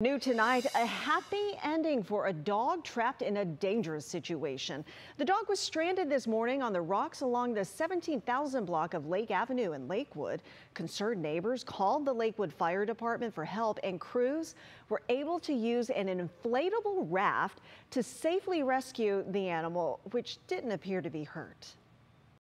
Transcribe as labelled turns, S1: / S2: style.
S1: New tonight, a happy ending for a dog trapped in a dangerous situation. The dog was stranded this morning on the rocks along the 17,000 block of Lake Avenue in Lakewood. Concerned neighbors called the Lakewood Fire Department for help and crews were able to use an inflatable raft to safely rescue the animal, which didn't appear to be hurt.